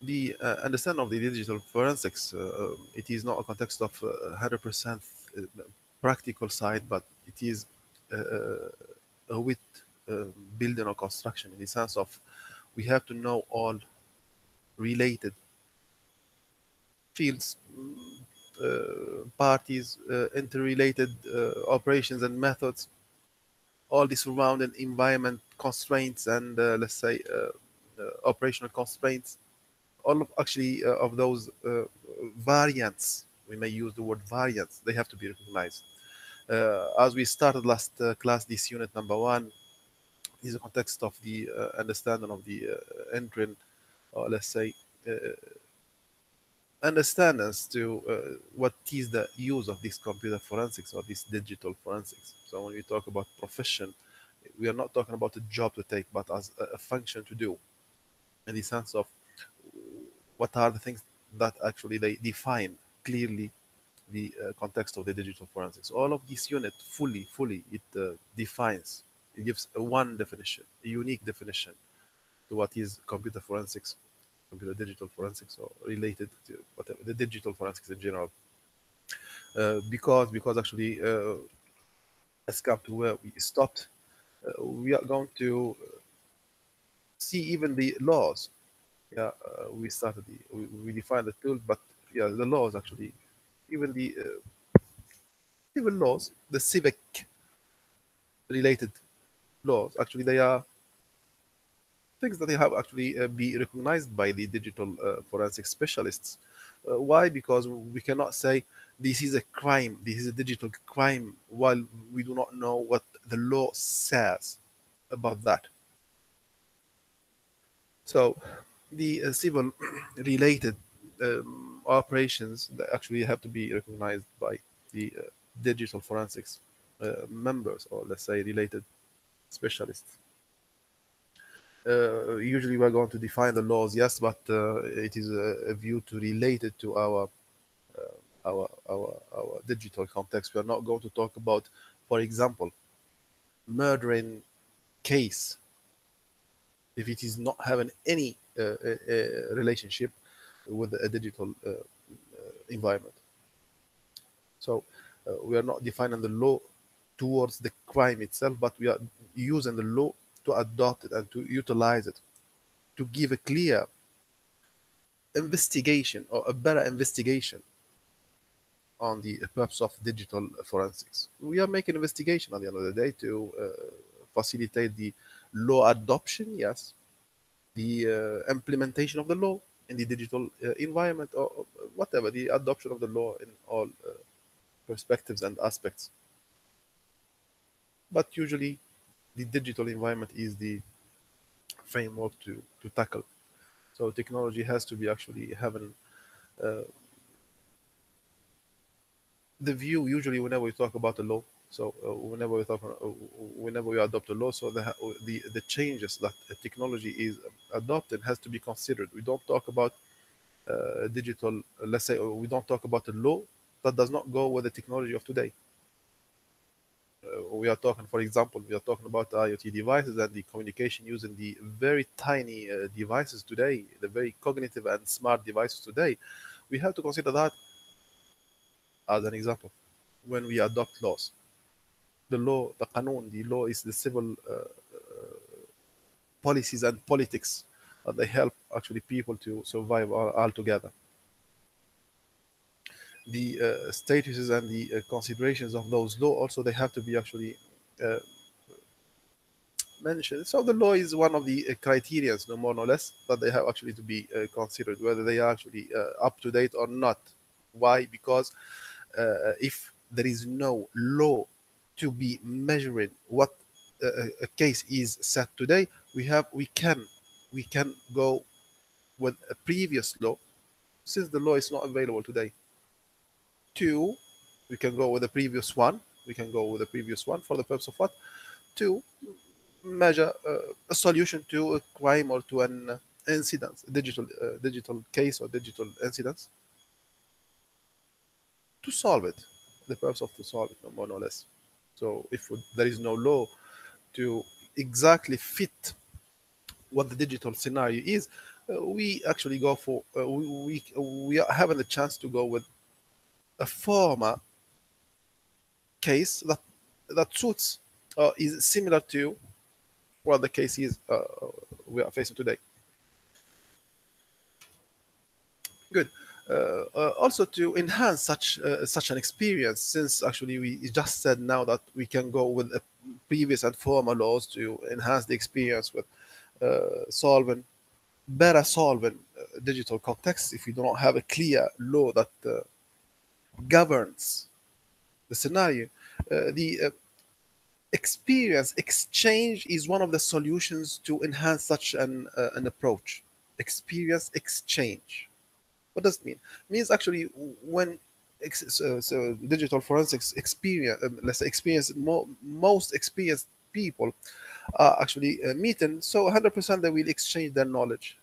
the uh, understanding of the digital forensics, uh, it is not a context of uh, 100% uh, practical side, but it is uh, with uh, building or construction in the sense of we have to know all related fields, uh, parties, uh, interrelated uh, operations and methods, all the surrounding environment constraints and uh, let's say uh, uh, operational constraints all of actually uh, of those uh, variants, we may use the word variants, they have to be recognized. Uh, as we started last uh, class, this unit number one is a context of the uh, understanding of the uh, entering, or let's say, uh, understandings to uh, what is the use of this computer forensics or this digital forensics. So when we talk about profession, we are not talking about a job to take, but as a function to do, in the sense of what are the things that actually they define clearly the uh, context of the digital forensics. All of this unit fully, fully, it uh, defines, it gives one definition, a unique definition to what is computer forensics, computer digital forensics, or related to whatever the digital forensics in general. Uh, because because actually, uh, let's come to where we stopped. Uh, we are going to see even the laws yeah, uh, we started the we, we defined the tools, but yeah, the laws actually, even the uh, even laws, the civic related laws, actually they are things that they have actually uh, be recognized by the digital uh, forensic specialists. Uh, why? Because we cannot say this is a crime, this is a digital crime, while we do not know what the law says about that. So the uh, civil related um, operations that actually have to be recognized by the uh, digital forensics uh, members or let's say related specialists. Uh, usually we're going to define the laws, yes, but uh, it is a, a view to relate it to our uh, our our our digital context. We are not going to talk about, for example, murdering case if it is not having any relationship with a digital uh, uh, environment. So uh, we are not defining the law towards the crime itself, but we are using the law to adopt it and to utilize it to give a clear investigation or a better investigation on the purpose of digital forensics. We are making investigation at the end of the day to uh, facilitate the law adoption, yes, the uh, implementation of the law in the digital uh, environment or whatever, the adoption of the law in all uh, perspectives and aspects. But usually, the digital environment is the framework to, to tackle. So technology has to be actually having uh, the view usually whenever we talk about the law. So uh, whenever we talk, uh, whenever we adopt a law, so the the the changes that technology is adopted has to be considered. We don't talk about uh, digital. Let's say uh, we don't talk about a law that does not go with the technology of today. Uh, we are talking, for example, we are talking about IoT devices and the communication using the very tiny uh, devices today, the very cognitive and smart devices today. We have to consider that as an example when we adopt laws The law, the قانون, the law is the civil uh, policies and politics that they help actually people to survive all, all together. The uh, statuses and the uh, considerations of those law also they have to be actually uh, mentioned. So the law is one of the uh, criterions, no more no less, that they have actually to be uh, considered whether they are actually uh, up to date or not. Why? Because uh, if there is no law to be measuring what a case is set today, we have we can we can go with a previous law since the law is not available today. Two, we can go with the previous one. We can go with the previous one for the purpose of what? To measure uh, a solution to a crime or to an incident, digital uh, digital case or digital incidents to solve it. The purpose of to solve it, no more no less. So if there is no law to exactly fit what the digital scenario is, uh, we actually go for uh, we, we we are having the chance to go with a former case that that suits uh, is similar to what the case is uh, we are facing today. Good. Uh, uh, also to enhance such uh, such an experience, since actually we just said now that we can go with previous and former laws to enhance the experience with solving better solving digital context if you do not have a clear law that governs the scenario. Uh, the uh, experience exchange is one of the solutions to enhance such an, uh, an approach. Experience exchange. What does it mean? It means actually when so, so digital forensics experience, um, let's say experience mo most experienced people are actually uh, meeting. So 100% they will exchange their knowledge.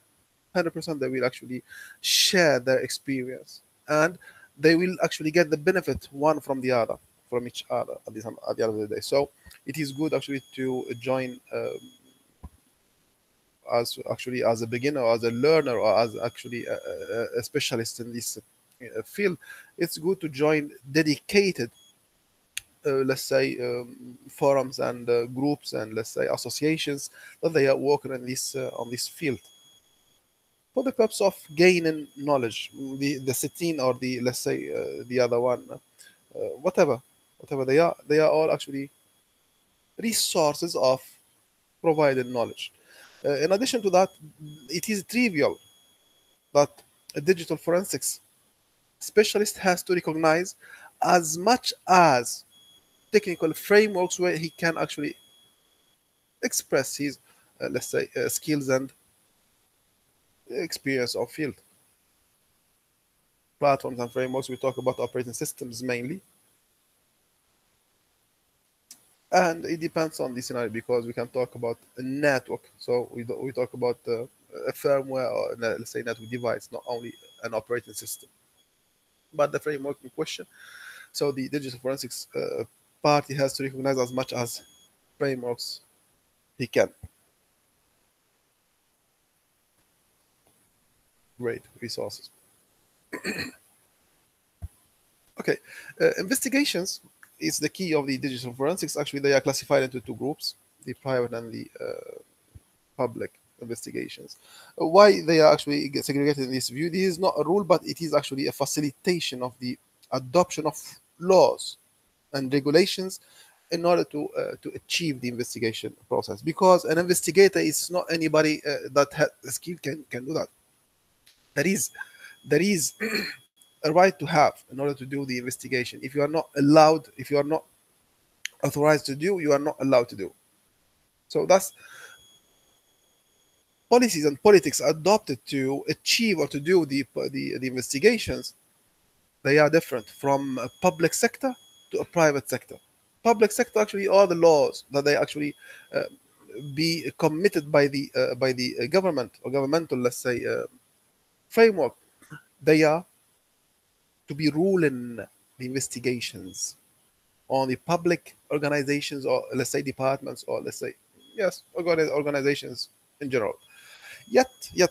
100% they will actually share their experience, and they will actually get the benefit one from the other, from each other at the, at the end of the day. So it is good actually to join. Um, as actually as a beginner or as a learner or as actually a, a, specialist in this uh, field it's good to join dedicated uh, let's say um, forums and uh, groups and let's say associations that they are working in this uh, on this field. For the purpose of gaining knowledge the the 16 or the let's say uh, the other one uh, whatever whatever they are they are all actually resources of provided knowledge in addition to that, it is trivial that a digital forensics specialist has to recognize as much as technical frameworks where he can actually express his, uh, let's say, uh, skills and experience of field. Platforms and frameworks, we talk about operating systems mainly and it depends on the scenario because we can talk about a network. So we, we talk about uh, a firmware or let's say network device not only an operating system. But the framework in question so the digital forensics uh, party has to recognize as much as frameworks he can. Great resources. Okay uh, investigations is the key of the digital forensics. Actually, they are classified into two groups: the private and the uh, public investigations. Why they are actually segregated in this view? This is not a rule, but it is actually a facilitation of the adoption of laws and regulations in order to uh, to achieve the investigation process. Because an investigator is not anybody uh, that has skill can can do that. There is there is a right to have in order to do the investigation. If you are not allowed, if you are not authorized to do, you are not allowed to do. So that's policies and politics adopted to achieve or to do the, the, the investigations. They are different from a public sector to a private sector. Public sector actually are the laws that they actually uh, be committed by the uh, by the uh, government or governmental, let's say, uh, framework. They are to be ruling the investigations on the public organizations or let's say departments or let's say yes organizations in general. Yet yet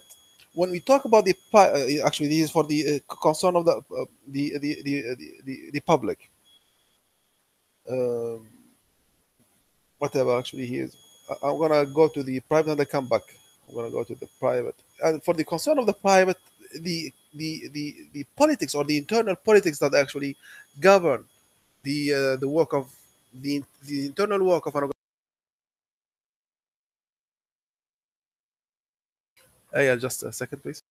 when we talk about the uh, actually this is for the uh, concern of the, uh, the, the, the, the, the public. Um, whatever actually he is i'm gonna go to the private and I come back. I'm gonna go to the private. And for the concern of the private the the the the politics or the internal politics that actually govern the uh, the work of the the internal work of an organization. Hey, just a second, please.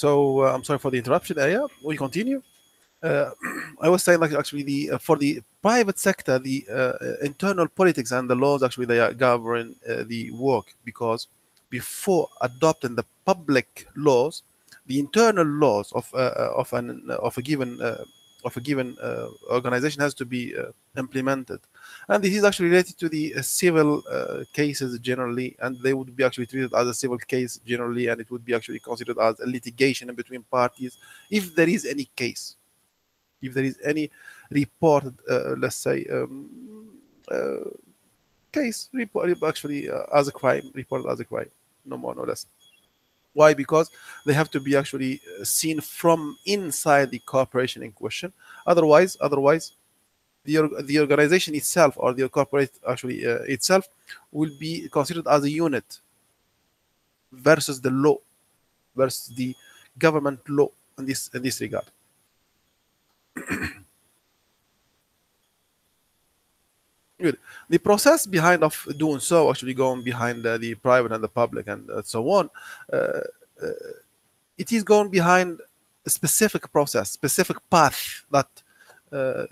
So uh, I'm sorry for the interruption, Aya. We continue. Uh, I was saying like actually the uh, for the private sector, the internal politics and the laws actually they are govern the work because before adopting the public laws, the internal laws of of an of a given of a given organization has to be implemented, and this is actually related to the civil cases generally, and they would be actually treated as a civil case generally, and it would be actually considered as a litigation between parties if there is any case if there is any reported, uh, let's say, um, uh, case report actually uh, as a crime, reported as a crime, no more, no less. Why? Because they have to be actually seen from inside the corporation in question. Otherwise, otherwise, the, the organization itself or the corporate actually uh, itself will be considered as a unit versus the law versus the government law in this in this regard Good. The process behind of doing so, actually going behind the private and the public and uh, so on, uh, uh, it is going behind a specific process, specific path that uh,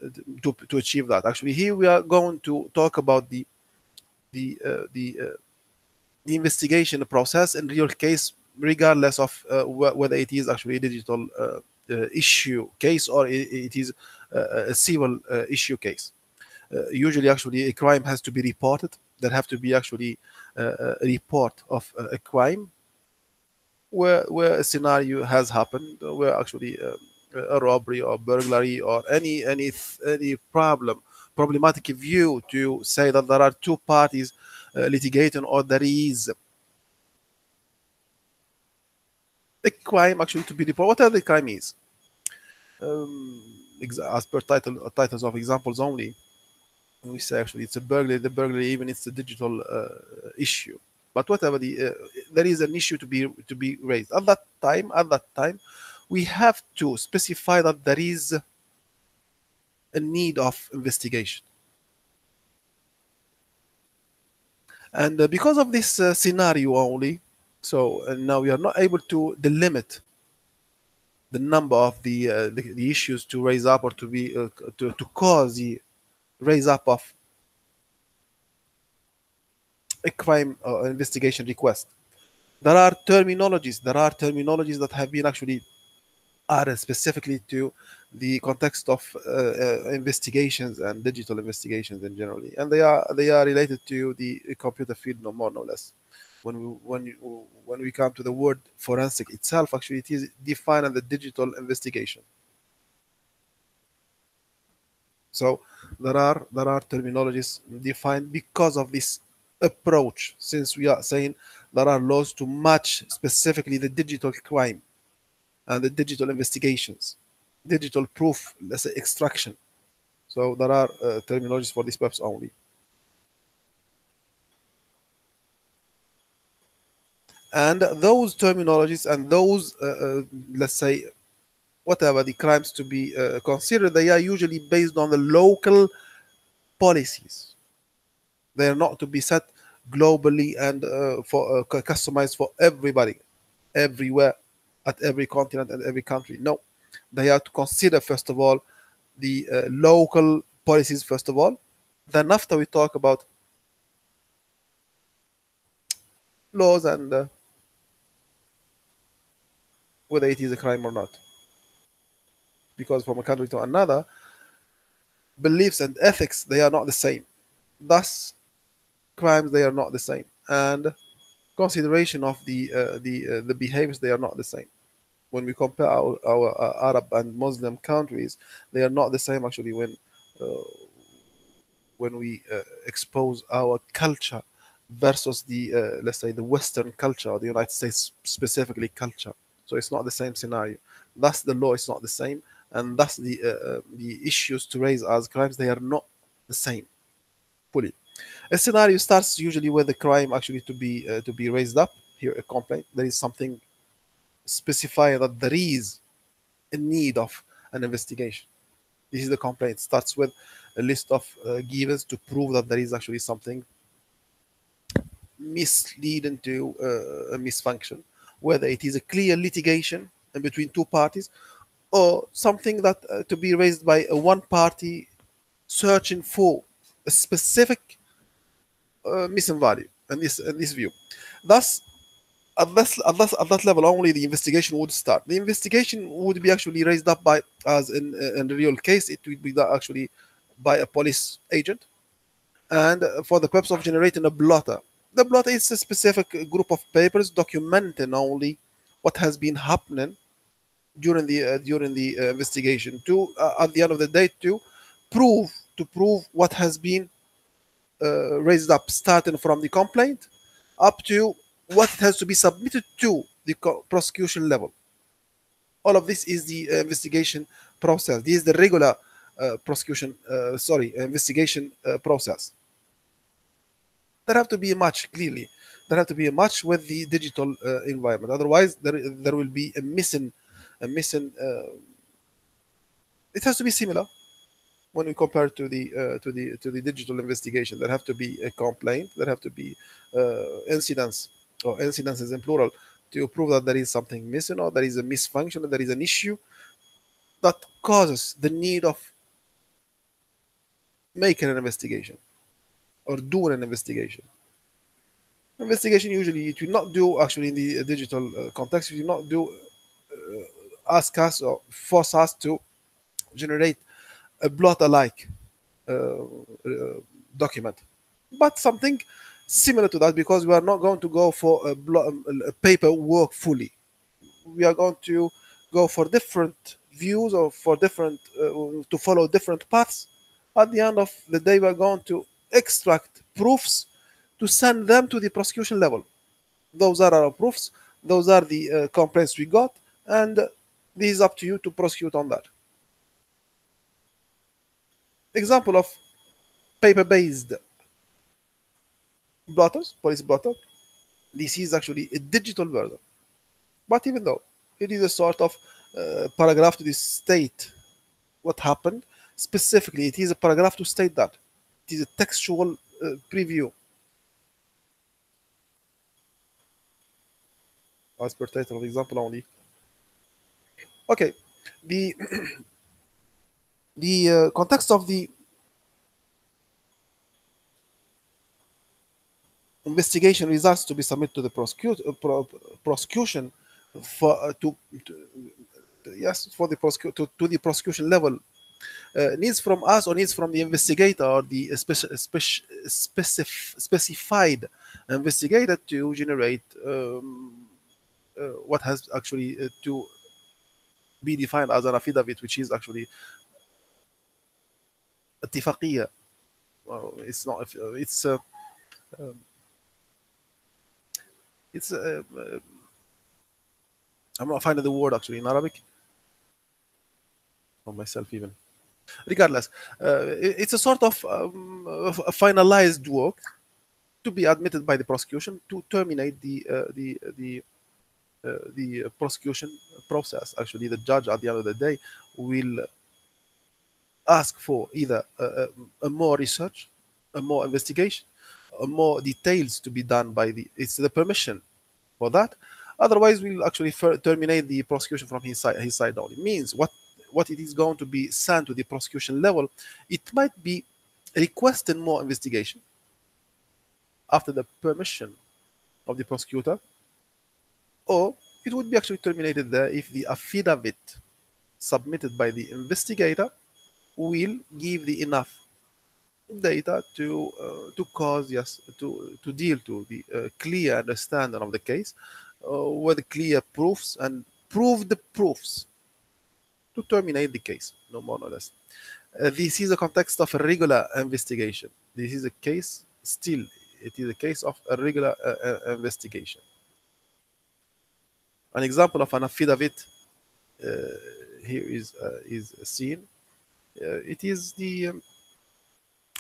to, to achieve that. Actually, here we are going to talk about the the the, the investigation process in real case, regardless of wh whether it is actually a digital issue case or it is a civil issue case. Uh, usually, actually, a crime has to be reported. There have to be actually a report of a crime where where a scenario has happened, where actually a robbery or burglary or any any any problem problematic view to say that there are two parties uh, litigating or there is a crime actually to be reported, whatever the crime is. Um, as per title uh, titles of examples only, we say actually it's a burglary, the burglary even it's a digital uh, issue. But whatever the uh, there is an issue to be to be raised at that time. At that time, we have to specify that there is a need of investigation. And uh, because of this uh, scenario only, so uh, now we are not able to delimit the number of the, uh, the, the issues to raise up or to be uh, to, to cause the raise up of a crime or investigation request. There are terminologies. There are terminologies that have been actually added specifically to the context of uh, uh, investigations and digital investigations in generally, and they are they are related to the computer field no more no less when we when you, when we come to the word forensic itself, actually it is defined as the digital investigation. So there are there are terminologies defined because of this approach. Since we are saying there are laws to match specifically the digital crime and the digital investigations, digital proof, let's say extraction. So there are uh, terminologies for this purpose only. and those terminologies and those uh, uh, let's say whatever the crimes to be uh, considered they are usually based on the local policies. They are not to be set globally and uh, for uh, customized for everybody everywhere at every continent and every country. No. They are to consider first of all the uh, local policies first of all. Then after we talk about laws and whether it is a crime or not. Because from a country to another, beliefs and ethics they are not the same. Thus, crimes they are not the same, and consideration of the uh, the uh, the behaviors they are not the same. When we compare our, our uh, Arab and Muslim countries, they are not the same actually. When uh, when we uh, expose our culture versus the uh, let's say the Western culture, or the United States specifically culture. So it's not the same scenario. Thus, the law is not the same, and thus the uh, uh, the issues to raise as crimes they are not the same fully. A scenario starts usually with the crime actually to be uh, to be raised up. Here, a complaint. There is something specifying that there is a need of an investigation. This is the complaint. It starts with a list of uh, givens to prove that there is actually something misleading to uh, a misfunction whether it is a clear litigation, in between two parties, or something that uh, to be raised by a one party searching for a specific uh, missing value in this in this view. Thus, at this, at, this, at that level only the investigation would start. The investigation would be actually raised up by, as in, in the real case, it would be actually by a police agent. And for the purpose of generating a blotter. The blotter is a specific group of papers documenting only what has been happening during the uh, during the uh, investigation to uh, at the end of the day to prove to prove what has been raised up starting from the complaint up to what has to be submitted to the prosecution level. All of this is the investigation process. This is the regular uh, prosecution, uh, sorry, investigation uh, process. There have to be a match, clearly. There have to be a match with the digital environment. Otherwise, there, there will be a missing, a missing, uh, it has to be similar when we compare to the to the to the digital investigation. There have to be a complaint. There have to be incidents or incidences in plural to prove that there is something missing or there is a misfunction or there is an issue that causes the need of making an investigation or doing an investigation. Investigation usually you do not do actually in the digital uh, context. You do not do uh, ask us or force us to generate a blotter-like uh, uh document, but something similar to that because we are not going to go for a, a paper work fully. We are going to go for different views or for different uh, to follow different paths. At the end of the day, we are going to extract proofs to send them to the prosecution level. Those are our proofs. Those are the uh, complaints we got, and this is up to you to prosecute on that. Example of paper-based blotters, police blotter. This is actually a digital version. But even though it is a sort of uh, paragraph to state what happened, specifically, it is a paragraph to state that. It is a textual uh, preview. As per title example only. Okay, the the uh, context of the investigation results to be submitted to the prosecute, uh, pro, prosecution for uh, to, to, yes for the to, to, the prosecution level. Uh, needs from us or needs from the investigator or the speci specif specified investigator to generate um, uh, what has actually uh, to be defined as an affidavit, which is actually اتفاقية. Well, it's not. It's uh, um, it's uh, uh, I'm not finding the word actually in Arabic for myself even. Regardless, uh, it's a sort of um, a finalized work to be admitted by the prosecution to terminate the uh, the the uh, uh, the prosecution process. Actually, the judge at the end of the day will ask for either a, a more research, a more investigation, more details to be done by the it's the permission for that otherwise we'll actually terminate the prosecution from his side his side only means what what it is going to be sent to the prosecution level it might be requesting more investigation after the permission of the prosecutor or it would be actually terminated there if the affidavit submitted by the investigator will give the enough data to uh, to cause yes to to deal to the uh, clear understanding of the case uh, with clear proofs and prove the proofs to terminate the case no more no less. Uh, this is a context of a regular investigation. This is a case still it is a case of a regular uh, uh, investigation an example of an affidavit here is is seen it is the um,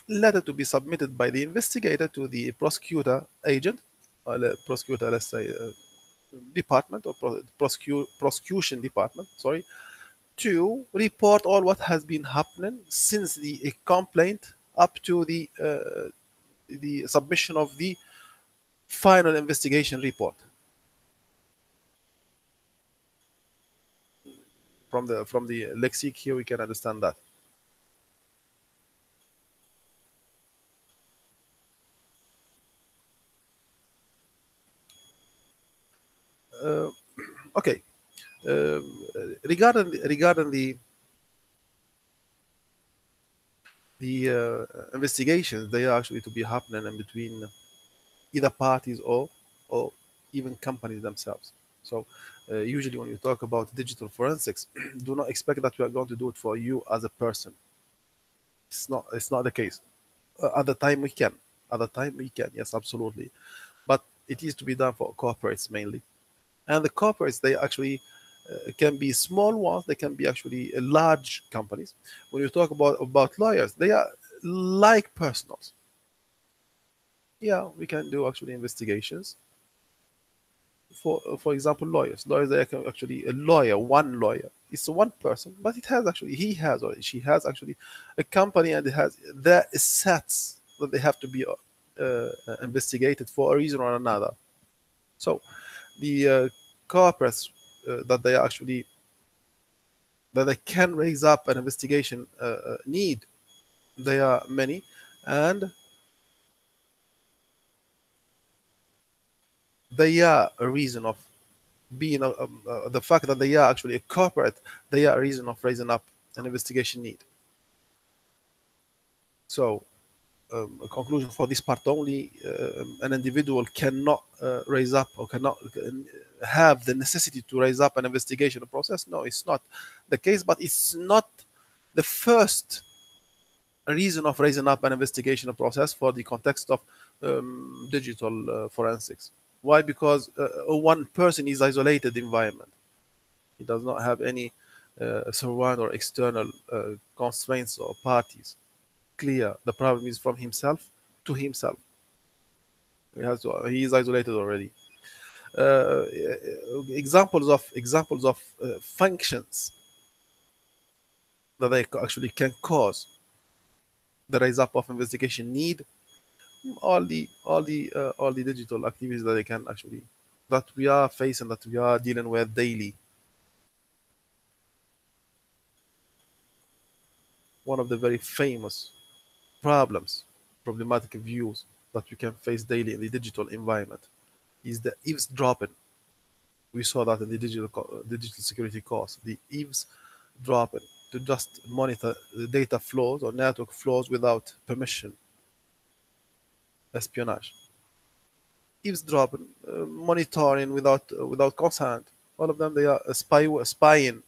letter to be submitted by the investigator to the prosecutor agent, or the prosecutor, let's say, uh, department or prosecute, prosecution department, sorry, to report all what has been happening since the complaint up to the uh, the submission of the final investigation report. From the from the lexic here we can understand that. Uh, okay. Uh, regarding regarding the the uh, investigations they are actually to be happening in between either parties or or even companies themselves so uh, usually when you talk about digital forensics do not expect that we are going to do it for you as a person. It's not it's not the case. Uh, at the time we can. At the time we can yes absolutely. But it is to be done for corporates mainly. And the corporates they actually uh, can be small ones. They can be actually uh, large companies. When you talk about about lawyers they are like personals. Yeah we can do actually investigations for for example lawyers. Lawyers can actually a lawyer one lawyer it's one person but it has actually he has or she has actually a company and it has their assets that they have to be uh, uh, investigated for a reason or another. So the uh, corporates uh, that they actually that they can raise up an investigation uh, uh, need they are many. And they are a reason of being a, um, uh, the fact that they are actually a corporate they are a reason of raising up an investigation need. So um, a conclusion for this part only uh, an individual cannot uh, raise up or cannot uh, have the necessity to raise up an investigation process. No it's not the case but it's not the first reason of raising up an investigation process for the context of um, digital uh, forensics why? Because uh, one person is isolated environment. He does not have any uh, surround or external uh, constraints or parties. Clear. The problem is from himself to himself. He has to, he is isolated already. Uh, examples of examples of uh, functions that they actually can cause the rise up of investigation need all the all the uh, all the digital activities that they can actually that we are facing that we are dealing with daily. One of the very famous problems problematic views that we can face daily in the digital environment is the eavesdropping. We saw that in the digital digital security course the eavesdropping to just monitor the data flows or network flows without permission espionage, eavesdropping, uh, monitoring without uh, without consent. All of them they are spy spying.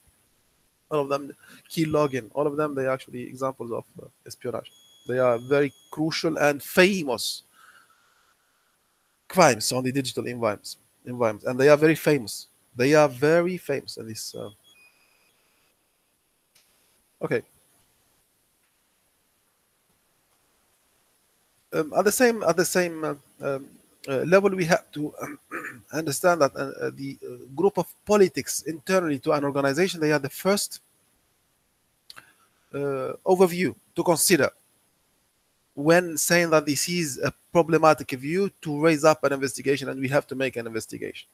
All of them key logging. All of them they are actually examples of uh, espionage. They are very crucial and famous crimes on the digital environments, environments, and they are very famous. They are very famous in this. Uh... okay. Um, at the same at the same uh, um, uh, level, we have to um, understand that uh, the group of politics internally to an organization they are the first overview to consider when saying that this is a problematic view to raise up an investigation and we have to make an investigation.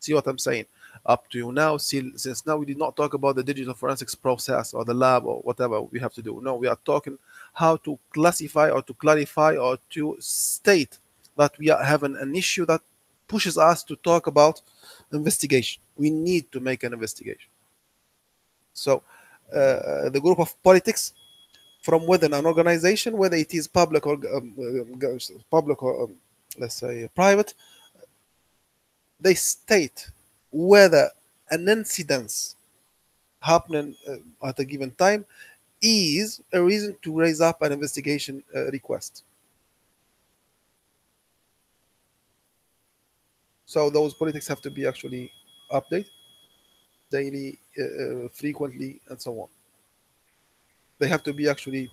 See what I'm saying? Up to you now, since now we did not talk about the digital forensics process or the lab or whatever we have to do. No, we are talking how to classify or to clarify or to state that we are having an issue that pushes us to talk about investigation. We need to make an investigation. So uh, the group of politics from within an organization, whether it is public or um, um public or um, let's say private, they state whether an incident happening uh, at a given time is a reason to raise up an investigation uh, request. So those politics have to be actually updated daily, uh, uh, frequently, and so on. They have to be actually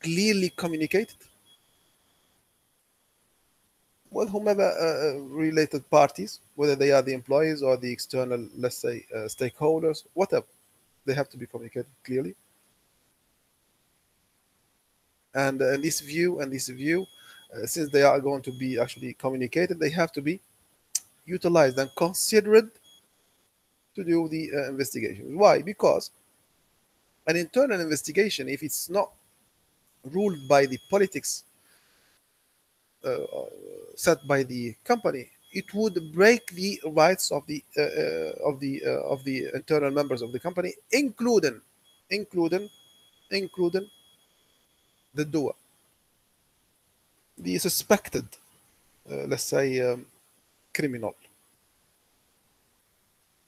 clearly communicated with whomever uh, uh related parties, whether they are the employees or the external, let's say, uh, stakeholders, whatever. They have to be communicated clearly and uh, this view and this view uh, since they are going to be actually communicated they have to be utilized and considered to do the uh, investigation. Why? Because an internal investigation, if it's not ruled by the politics uh, set by the company, it would break the rights of the uh, uh, of the uh, of the internal members of the company, including including including the doer, the suspected, uh, let's say, um, criminal.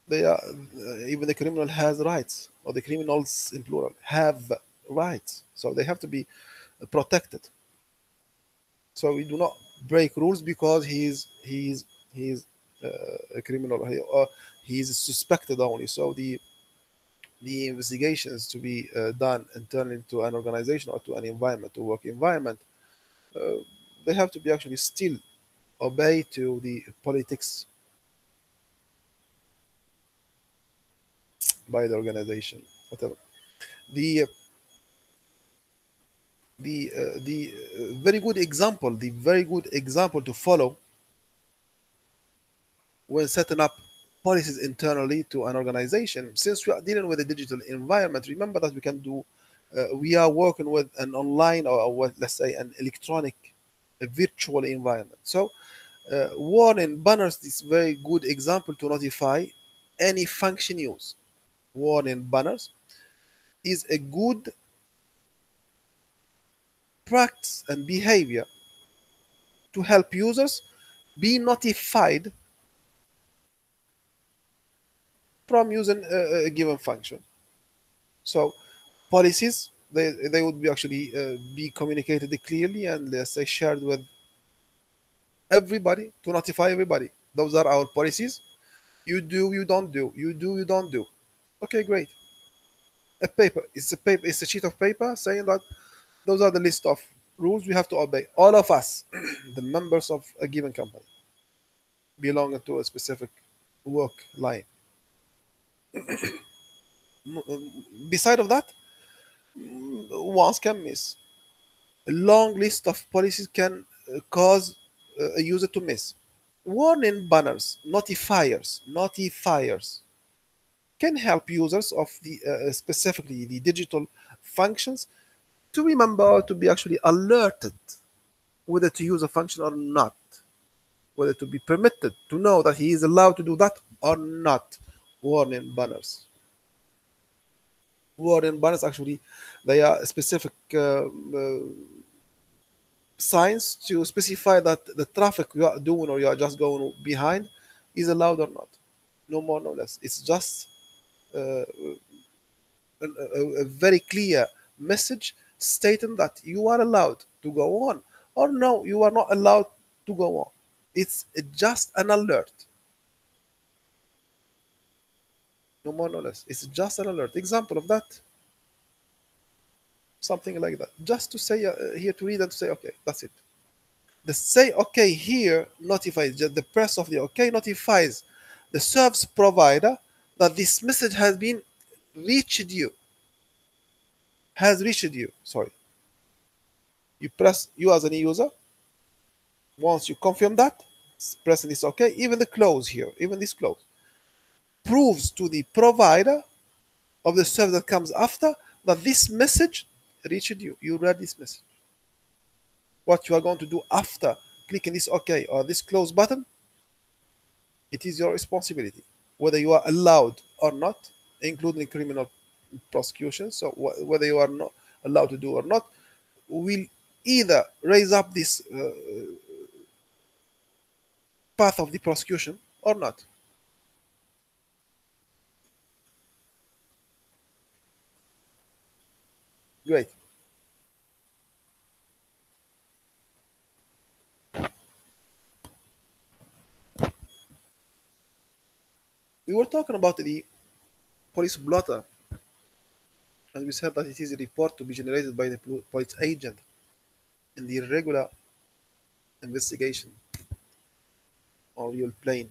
They are uh, even the criminal has rights, or the criminals in plural have rights, so they have to be protected. So we do not break rules because he's he's he's uh, a criminal or he's suspected only. So the the investigations to be uh, done internally into an organization or to an environment, to work environment, uh, they have to be actually still obey to the politics by the organization, whatever. The the uh, the uh, very good example, the very good example to follow when setting up policies internally to an organization. Since we are dealing with a digital environment, remember that we can do, uh, we are working with an online or what, let's say an electronic, a virtual environment. So, uh, warning banners is very good example to notify any function use. Warning banners is a good practice and behavior to help users be notified from using a, a given function. So policies they, they would be actually uh, be communicated clearly and let's say shared with everybody to notify everybody. Those are our policies. You do, you don't do. You do, you don't do. Okay, great. A paper. It's a paper. It's a sheet of paper saying that those are the list of rules we have to obey. All of us, the members of a given company, belonging to a specific work line. Beside of that, once can miss. A long list of policies can uh, cause uh, a user to miss. Warning banners, notifiers, notifiers can help users of the uh, specifically the digital functions to remember to be actually alerted whether to use a function or not, whether to be permitted to know that he is allowed to do that or not. Warning banners. Warning banners actually, they are specific uh, uh, signs to specify that the traffic you are doing or you are just going behind is allowed or not. No more, no less. It's just uh, a, a, a very clear message stating that you are allowed to go on or no you are not allowed to go on it's just an alert no more no less it's just an alert example of that something like that just to say uh, here to read and to say okay that's it the say okay here notifies just the press of the okay notifies the service provider that this message has been reached you has reached you. Sorry. You press you as a user. Once you confirm that, pressing this OK, even the close here, even this close, proves to the provider of the service that comes after that this message reached you. You read this message. What you are going to do after clicking this OK or this close button, it is your responsibility, whether you are allowed or not, including criminal prosecution, so wh whether you are not allowed to do or not, will either raise up this uh, path of the prosecution or not. Great. We were talking about the police blotter and we said that it is a report to be generated by the police agent in the regular investigation or your plane.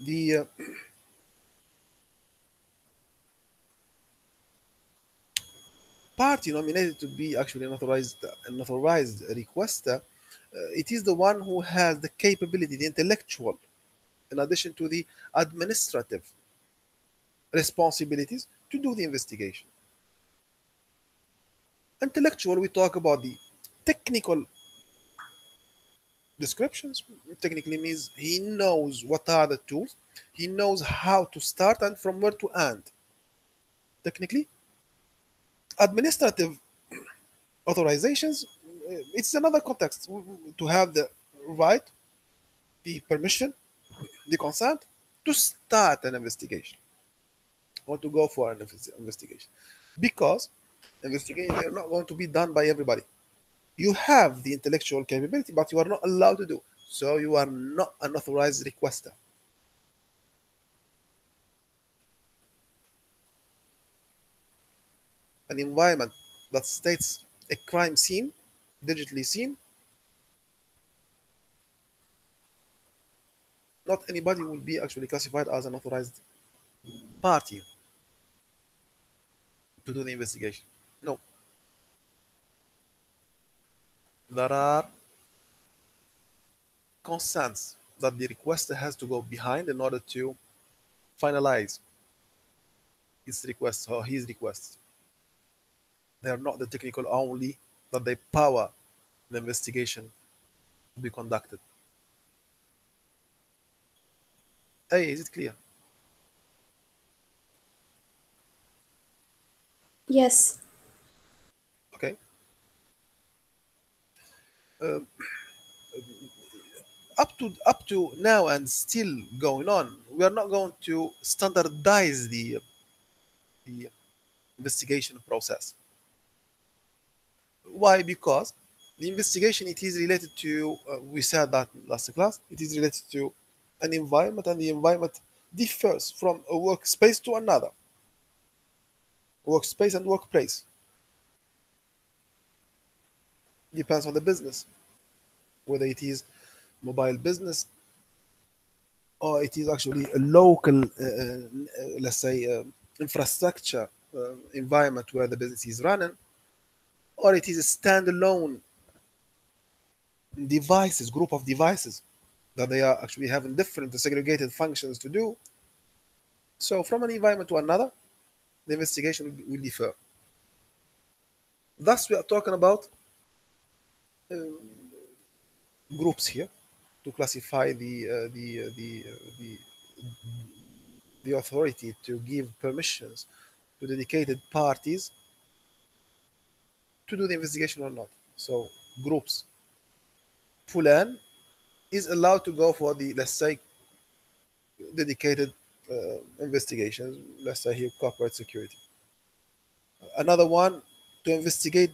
The uh, party nominated to be actually an authorized, an authorized requester, uh, it is the one who has the capability, the intellectual in addition to the administrative responsibilities to do the investigation. Intellectual, we talk about the technical descriptions. Technically means he knows what are the tools, he knows how to start and from where to end. Technically, administrative authorizations, eh, it's another context. To have the right, the permission, the consent to start an investigation or to go for an investigation. Because investigations are not going to be done by everybody. You have the intellectual capability but you are not allowed to do. So you are not an authorized requester an environment that states a crime scene digitally seen not anybody will be actually classified as an authorized party to do the investigation. No. There are consents that the requester has to go behind in order to finalize his request or his requests. They are not the technical only but they power the investigation to be conducted. Hey, is it clear? Yes. Okay. Uh, up to up to now and still going on, we are not going to standardize the the investigation process. Why? Because the investigation it is related to uh, we said that last class it is related to an environment and the environment differs from a workspace to another. Workspace and workplace. Depends on the business whether it is mobile business or it is actually a local uh, uh, let's say uh, infrastructure uh, environment where the business is running or it is a standalone devices group of devices that they are actually having different segregated functions to do. So from an environment to another, the investigation will differ. Thus, we are talking about um, groups here to classify the uh, the uh, the uh, the the authority to give permissions to dedicated parties to do the investigation or not. So groups. Fulan is allowed to go for the let's say dedicated uh, investigations let's say here corporate security another one to investigate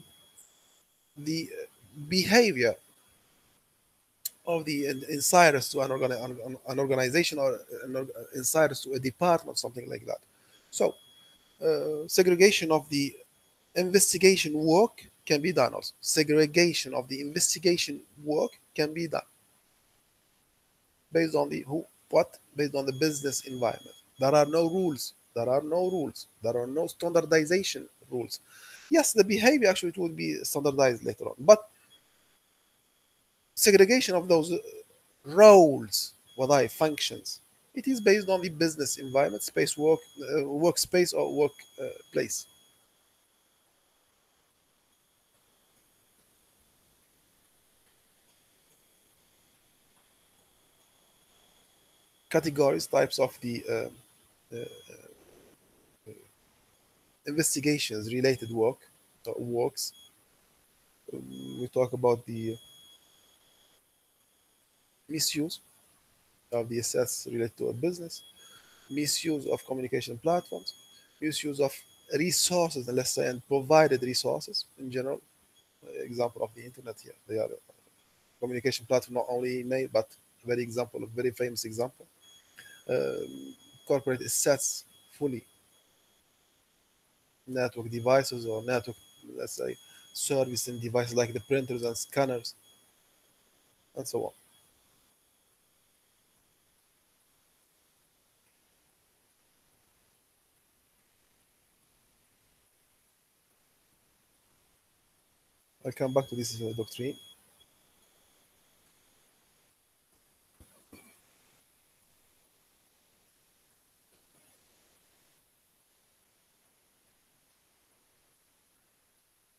the behavior of the insiders to an, an organization or an insiders to a department something like that so uh, segregation of the investigation work can be done also. Segregation of the investigation work can be done. Based on the who what based on the business environment. There are no rules. There are no rules. There are no standardization rules. Yes the behavior actually it will be standardized later on. But segregation of those roles what I functions it is based on the business environment space work uh, workspace or workplace. uh, categories, types of the uh, uh, uh, investigations related work works. Um, we talk about the misuse of the assets related to a business, misuse of communication platforms, misuse of resources, let's say, and provided resources in general. Example of the internet here. They are communication platform not only email, but very example, a very famous example corporate assets fully. Network devices or network let's say service and devices like the printers and scanners and so on. I'll come back to this uh, doctrine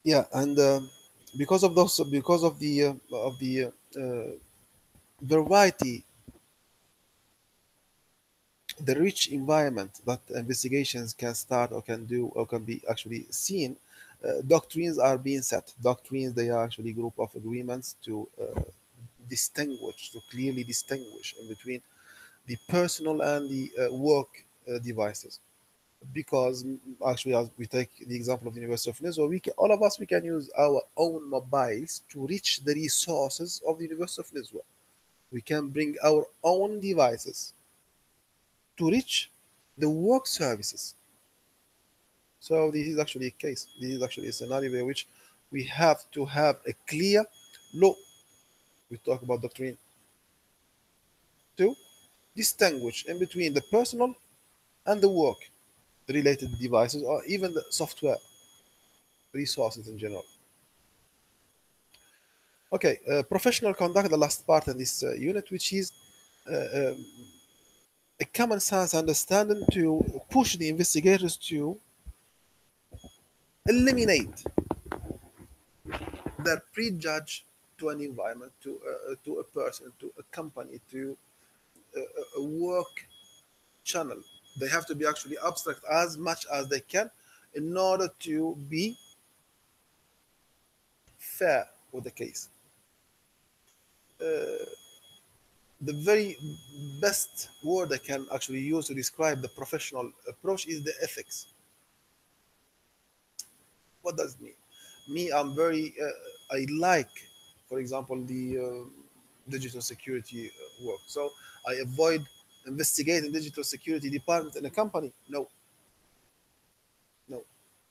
yeah and uh, because of those because of the uh, of the uh, variety the rich environment that investigations can start or can do or can be actually seen uh, doctrines are being set. Doctrines they are actually group of agreements to uh, distinguish to clearly distinguish in between the personal and the work devices because actually as we take the example of the university of Lisbon, we can, all of us we can use our own mobiles to reach the resources of the university of Lisbon. we can bring our own devices to reach the work services. So this is actually a case. This is actually a scenario in which we have to have a clear law. We talk about doctrine to distinguish in between the personal and the work related devices or even the software resources in general. Okay, uh, professional conduct, the last part in this uh, unit, which is uh, um, a common sense understanding to push the investigators to eliminate their prejudge to an environment, to, uh, to a person, to a company, to a, a work channel. They have to be actually abstract as much as they can in order to be fair with the case. Uh, the very best word I can actually use to describe the professional approach is the ethics. What does it mean? Me, I'm very, uh, I like, for example, the uh, digital security work. So I avoid investigating digital security department in a company. No. No.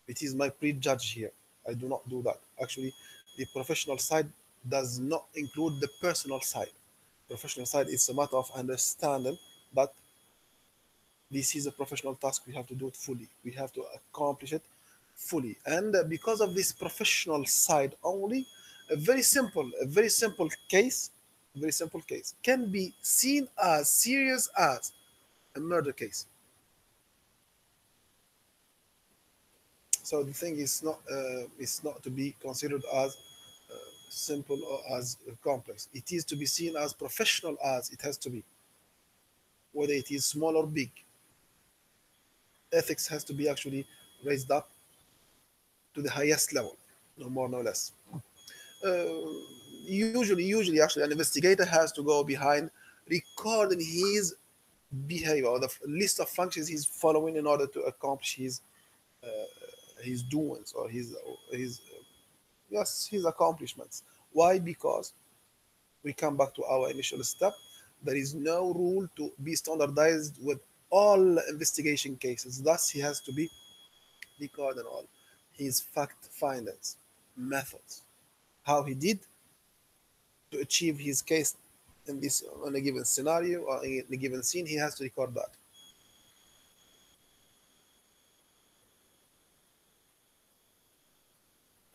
It is my prejudge here. I do not do that. Actually, the professional side does not include the personal side. Professional side is a matter of understanding that this is a professional task. We have to do it fully. We have to accomplish it fully. And uh, because of this professional side only, a very simple, a very simple case, very simple case can be seen as serious as a murder case. So the thing is not uh, is not to be considered as uh, simple or as complex. It is to be seen as professional as it has to be, whether it is small or big. Ethics has to be actually raised up to the highest level, no more, no less. Uh, usually, usually, actually, an investigator has to go behind recording his behavior or the list of functions he's following in order to accomplish his uh, his doings or his his yes his accomplishments. Why? Because we come back to our initial step. There is no rule to be standardized with all investigation cases. Thus, he has to be recording all his fact findings, methods, how he did to achieve his case in this on a given scenario or in a given scene, he has to record that.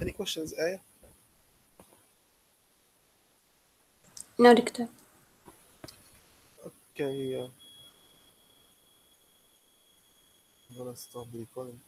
Any questions, Aya? No, Doctor. Okay. Uh, I'm gonna stop the recording.